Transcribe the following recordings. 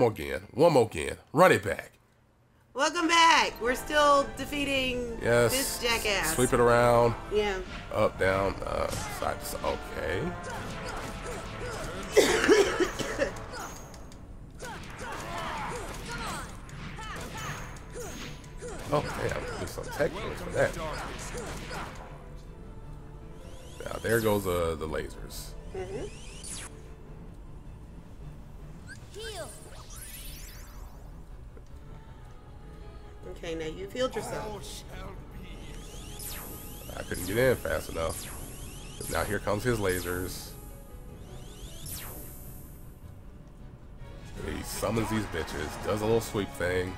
one more again. One more again. Run it back. Welcome back. We're still defeating Yes. this jackass. Sweep it around. Yeah. Up, down, uh, side to side. Okay. Oh, damn. There's some tech moves for that. Now, there goes uh, the lasers. Okay, now you've healed yourself. I couldn't get in fast enough. Now here comes his lasers. He summons these bitches, does a little sweep thing.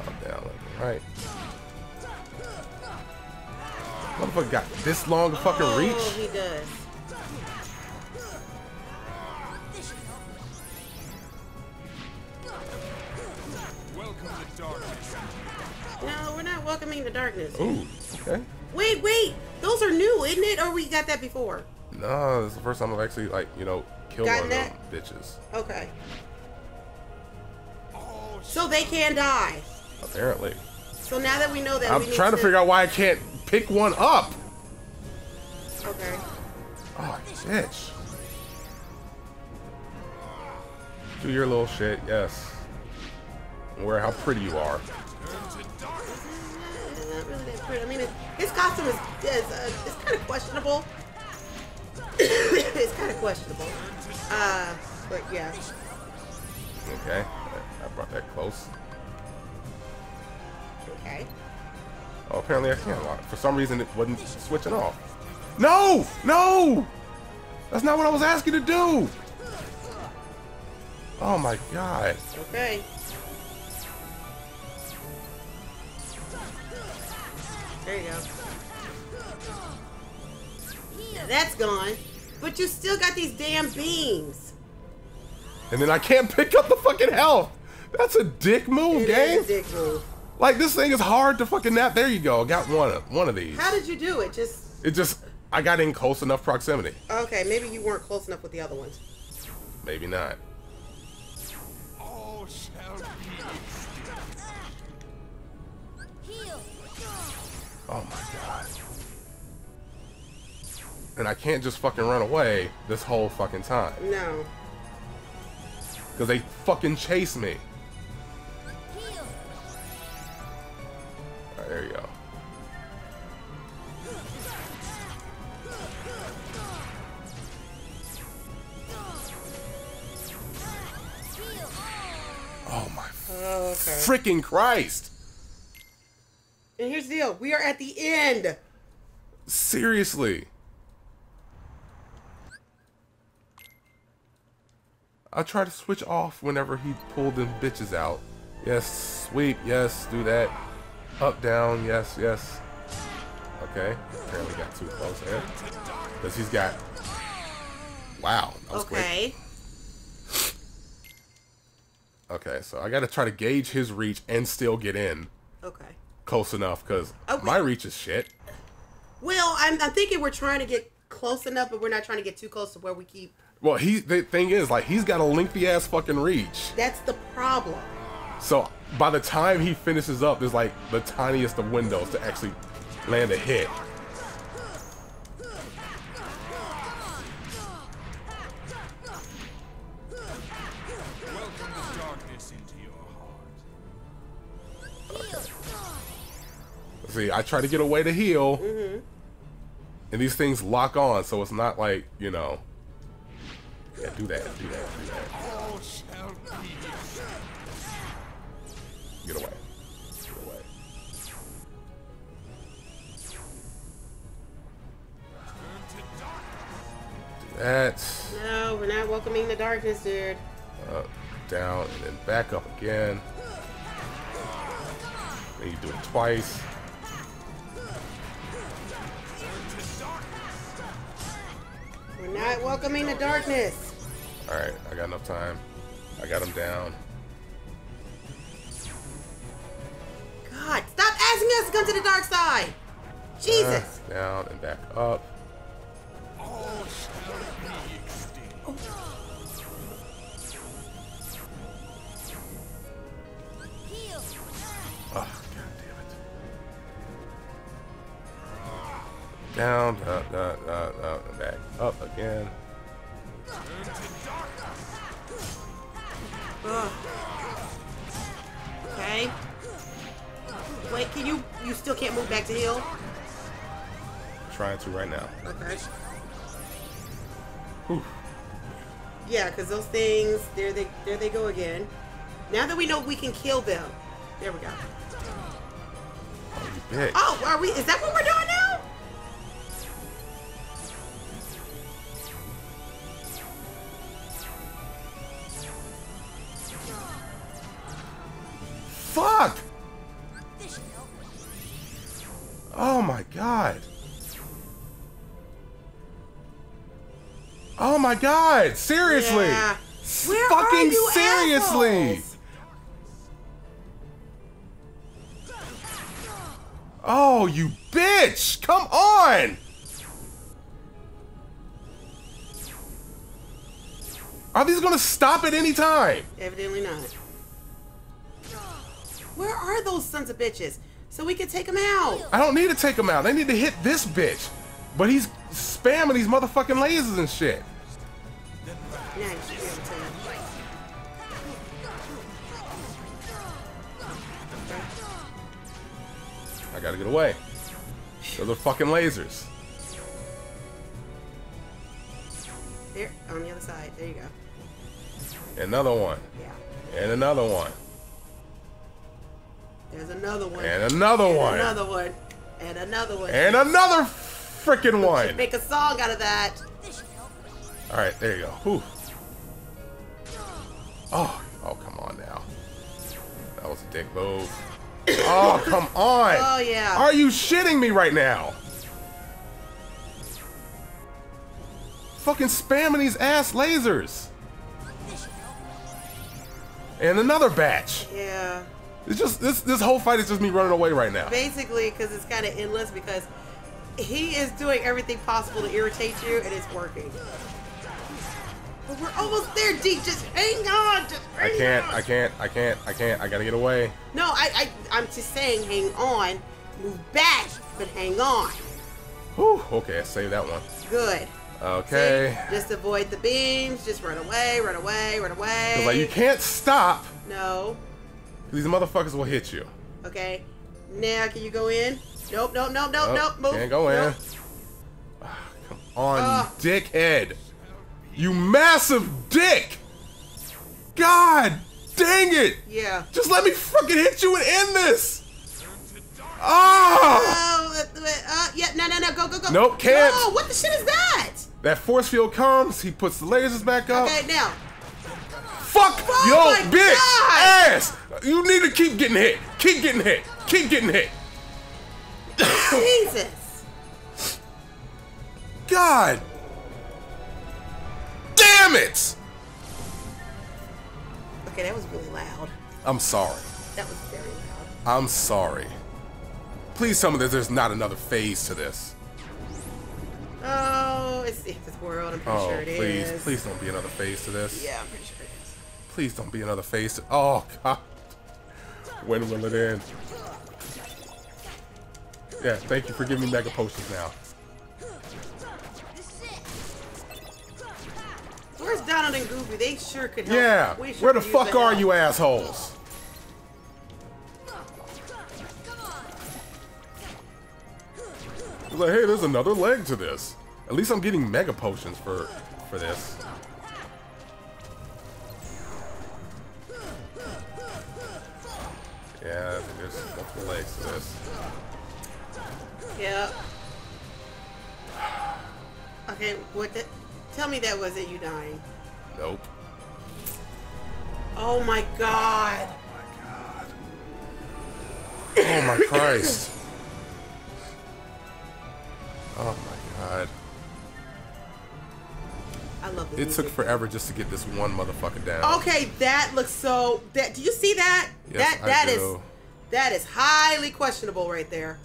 Up, down, left, right. Motherfucker got this long fucking Oh, reach? he does. No, we're not welcoming the darkness. Ooh, okay. Wait, wait. Those are new, isn't it? Or we got that before? No, this is the first time I've actually, like, you know, killed Gotten one of them bitches. Okay. Oh, So they can die. Apparently. So now that we know that, I'm we need trying to figure out why I can't pick one up. Okay. Oh, bitch. Do your little shit, yes. Where how pretty you are. Not really that pretty. I mean, his costume is, is uh, it's kind of questionable. it's kind of questionable. Uh, but yeah. Okay, I brought that close. Okay. Oh, apparently I can't lock. For some reason, it wasn't switching off. No, no, that's not what I was asking to do. Oh my god. Okay. There you go. Yeah, that's gone. But you still got these damn beams. And then I can't pick up the fucking health. That's a dick move, It game. is a dick move. Like this thing is hard to fucking nap. There you go. Got one of one of these. How did you do it? Just It just I got in close enough proximity. okay. Maybe you weren't close enough with the other ones. Maybe not. all shall Oh my god. And I can't just fucking run away this whole fucking time. No. Because they fucking chase me. Alright, there you go. Oh my Oh, okay. freaking Christ! And here's the deal. We are at the end. Seriously. I try to switch off whenever he pulled them bitches out. Yes, sweep, yes, do that. Up, down, yes, yes. Okay, apparently got too close there. Because he's got... Wow, that was quick. Okay. Okay, so I gotta try to gauge his reach and still get in Okay. Close enough, because Okay. my reach is shit. Well, I'm, I'm thinking we're trying to get close enough, but we're not trying to get too close to where we keep. Well, he the thing is, like, he's got a lengthy ass fucking reach. That's the problem. So by the time he finishes up, there's like the tiniest of windows to actually land a hit. I try to get away to heal, mm-hmm. and these things lock on, so it's not like you know. Yeah, do that, do that, do that. All shall be Get away, get away. Do that. No, we're not welcoming the darkness, dude. Up, down, and then back up again. Then you do it twice. welcoming the darkness. Alright, I got enough time. I got him down. God, stop asking us to come to the dark side! Jesus! Uh, down and back up. Oh. Oh, God damn it. Down, up again. Ugh. Okay. Wait, can you? You still can't move back to heal? Trying to right now. Okay. Whew. Yeah, because those things, there they, there they go again. Now that we know we can kill them, there we go. Oh, you bitch. Oh, are we? Is that what we're doing now? My god! Seriously! Yeah. Where Fucking are you seriously! assholes? Oh, you bitch! Come on! Are these gonna stop at any time? Evidently not. Where are those sons of bitches? So we can take them out. I don't need to take them out. They need to hit this bitch. But he's spamming these motherfucking lasers and shit. Now you should be able to. I gotta get away. Those are fucking lasers. There, on the other side. There you go. Another one. Yeah. And another one. There's another one. And another And one. Another one. And another one. And another freaking one. Make a song out of that. Alright, there you go. Whew. Oh, oh, come on now. That was a dick move. Oh, come on. Oh yeah. Are you shitting me right now? Fucking spamming these ass lasers. And another batch. Yeah. It's just this this whole fight is just me running away right now. Basically, because it's kind of endless because he is doing everything possible to irritate you and it's working. But we're almost there, D. Just hang on. Just I can't, on. I can't, I can't, I can't. I gotta get away. No, I, I, I'm just saying, hang on. Move back, but hang on. Whew, okay, I saved that one. Good. Okay. See? Just avoid the beams. Just run away, run away, run away. like you can't stop. No. These motherfuckers will hit you. Okay. Now, can you go in? Nope, nope, nope, nope, Nope, nope. Can't go in. Nope. Come on, Ah. you dickhead. You massive dick. God dang it. Yeah. Just let me fucking hit you and end this. Ah! Oh, uh, uh, yeah, no, no, no, go, go, go. Nope, can't. No, what the shit is that? That force field comes. He puts the lasers back up. Okay, now. Fuck Oh my bitch God. ass. You need to keep getting hit. Keep getting hit. Keep getting hit. Jesus. God. Damn it. Okay, that was really loud. I'm sorry. That was very loud. I'm sorry. Please tell me that there's not another phase to this. Oh, it's the this world. I'm pretty Oh, sure it is. please, please don't be another phase to this. Yeah, I'm pretty sure it is. Please don't be another phase to. Oh God. When will it end? Yeah, thank you for giving me mega potions now. Donald and Goofy? They sure could help. Yeah, sure where the could use fuck are help. you assholes? Like, hey, there's another leg to this. At least I'm getting mega potions for for this. Yeah, there's multiple legs to this. Yeah. Okay, what the? Tell me that wasn't you dying. Nope. Oh my god. Oh my god. Oh my Christ. Oh my God. I love the It took forever just to get this one motherfucker down. Okay, that looks so. That do you see that? Yes, that that is that is highly questionable right there.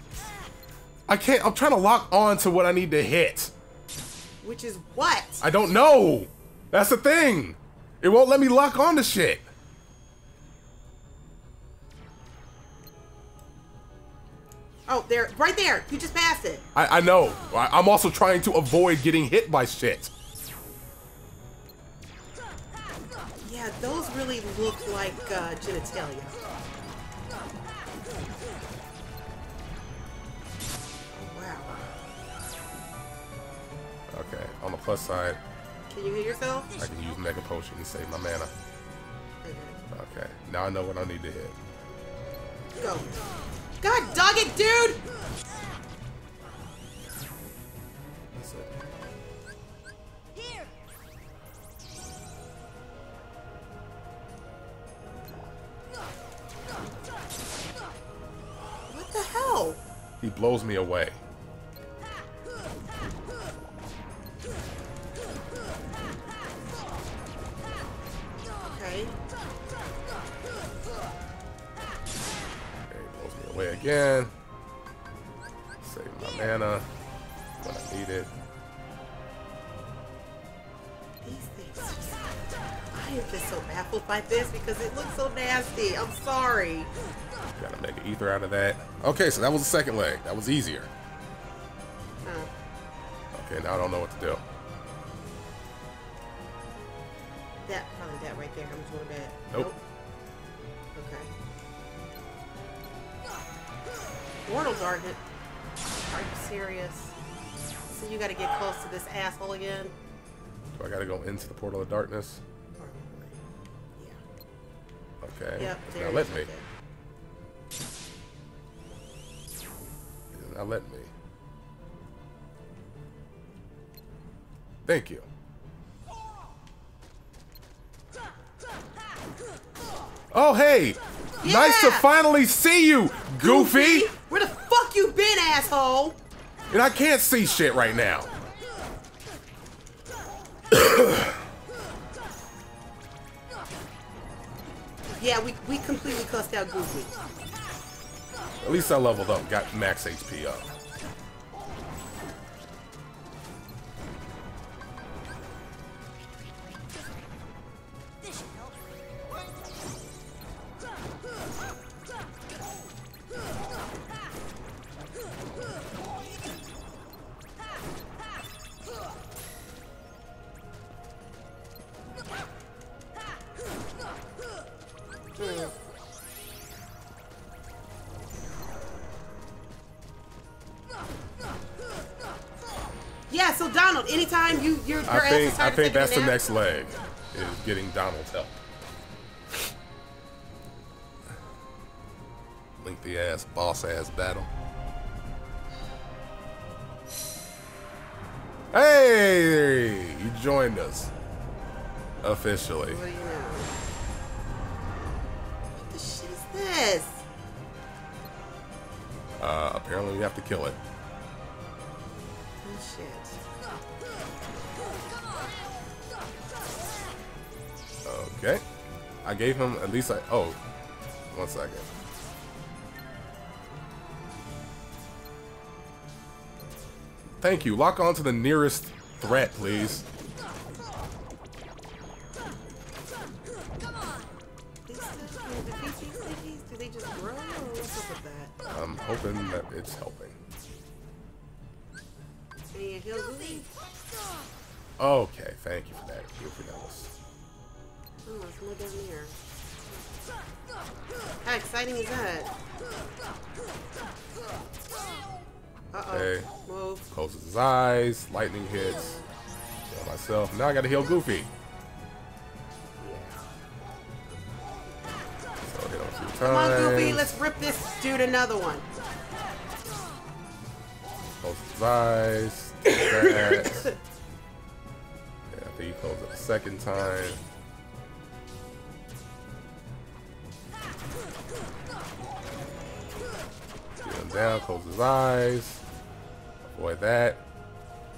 I can't. I'm trying to lock on to what I need to hit. Which is what? I don't know. That's the thing. It won't let me lock on to shit. Oh, there, right there. You just passed it. I, I know. I, I'm also trying to avoid getting hit by shit. Yeah, those really look like uh, genitalia. Oh, wow. Okay, on the plus side, Can you heal yourself? I can use Mega Potion to save my mana. Okay. Okay, now I know what I need to hit. Go. God dog it, dude! Here. What the hell? He blows me away. I'm sorry. Gotta make an ether out of that. Okay, so that was the second leg. That was easier. Huh. Okay, now I don't know what to do. That probably that right there. How much more that? Nope. Okay. Mortal Dart hit. Are you serious? So you gotta get close to this asshole again? Do I gotta go into the portal of darkness? Yeah. Okay. Yep, It's not it let me. right there. It's not let me. Thank you. Oh, hey! Nice to finally see you, Goofy! Where the fuck you been, asshole? And I can't see shit right now. Yeah, we, we completely cussed out Goofy. At least I leveled up, got max HP up. So Donald, anytime you your, your I think I think that's the next leg is getting Donald's help. Lengthy ass boss ass battle. Hey, you joined us officially. What do you know? What the shit is this? Uh, apparently, we have to kill it. Shit. Okay. I gave him at least like, oh one second. Thank you. Lock on to the nearest threat, please. These things, can you defeat these things? Do they just grow or what's up with that? I'm hoping that it's helping. Okay, thank you for that. Goofy knows. Oh, it's more down here. How exciting is that? Uh-oh. Okay. Move. Closes his eyes, lightning hits. Myself. Now I gotta heal Goofy. So hit him a few Come on, Goofy. Let's rip this dude another one. Closes his eyes. That. Yeah, I think he closed it a second time. Get him down, close his eyes. Avoid that.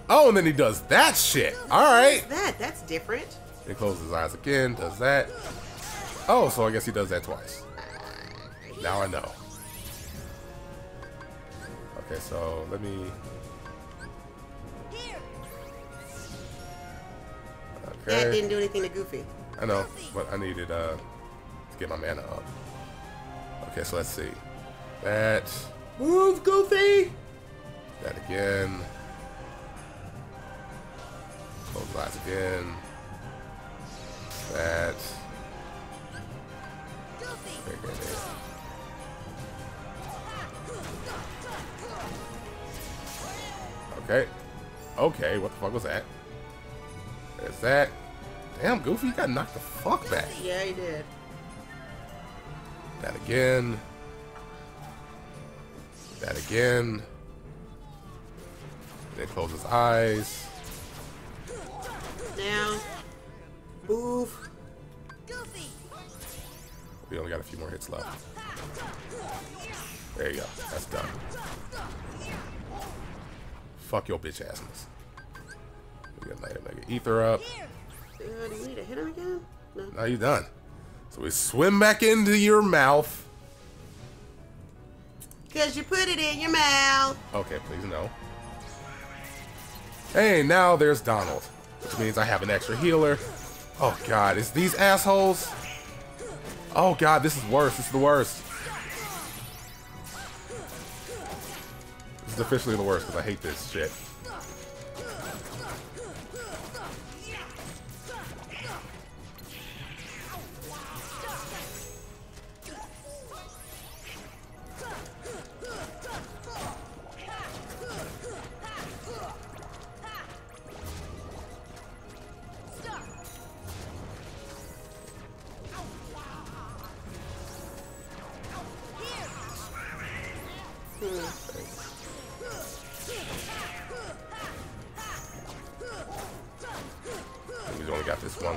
Oh, and then he does that shit. Alright. That, that's different. He closes his eyes again, does that. Oh, so I guess he does that twice. Now I know. Okay, so let me. That didn't do anything to Goofy. I know, but I needed uh to get my mana up. Okay, so let's see. That Move, Goofy! That again. Close his eyes again. That. Goofy. There, there, there. Okay. Okay, what the fuck was that? There's that. Damn, Goofy, you got knocked the fuck back. Yeah, he did. That again. That again. Then close his eyes. Now, move. Goofy. We only got a few more hits left. There you go. That's done. Fuck your bitch assness. We got Night Mega Ether up. Uh, do you need to hit him again? No. Now you done. So we swim back into your mouth. Because you put it in your mouth. Okay, please no. Hey, now there's Donald. Which means I have an extra healer. Oh god, it's these assholes. Oh god, this is worse. This is the worst. This is officially the worst because I hate this shit.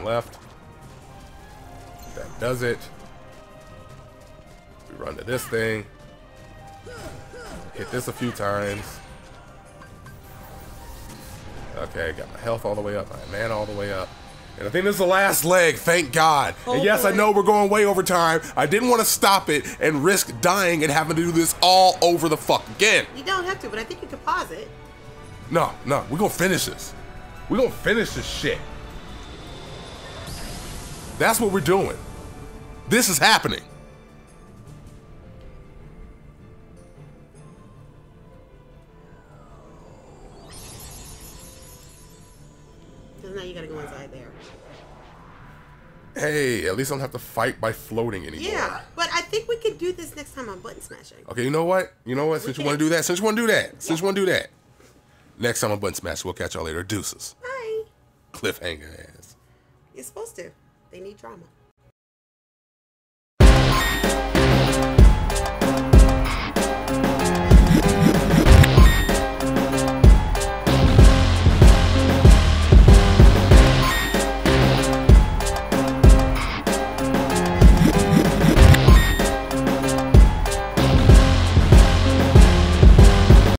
Left. That does it. We run to this thing. Hit this a few times. Okay, I got my health all the way up, my man all the way up. And I think this is the last leg, thank God. and oh, yes, I know we're going way over time. I didn't want to stop it and risk dying and having to do this all over the fuck again. You don't have to, but I think you could pause it. No, no, we're gonna finish this. We're gonna finish this shit. That's what we're doing. This is happening. Because now you gotta go inside there. Hey, at least I don't have to fight by floating anymore. Yeah, but I think we could do this next time on button smashing. Okay, you know what? You know what? Since you want to do that, since you want to do that, since you want to do that, next time on Button Smash, we'll catch y'all later. Deuces. Bye. Cliffhanger ass. You're supposed to. They need drama.